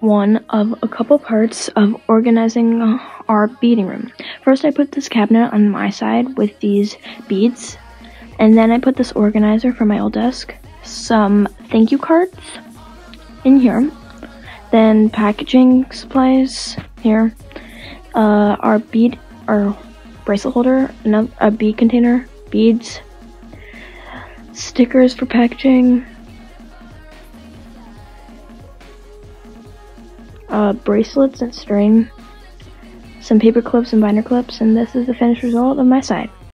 one of a couple parts of organizing our beading room. First, I put this cabinet on my side with these beads, and then I put this organizer for my old desk, some thank you cards in here, then packaging supplies here, uh, our bead, our bracelet holder, another, a bead container, beads, stickers for packaging, uh, bracelets and string, some paper clips and binder clips, and this is the finished result of my side.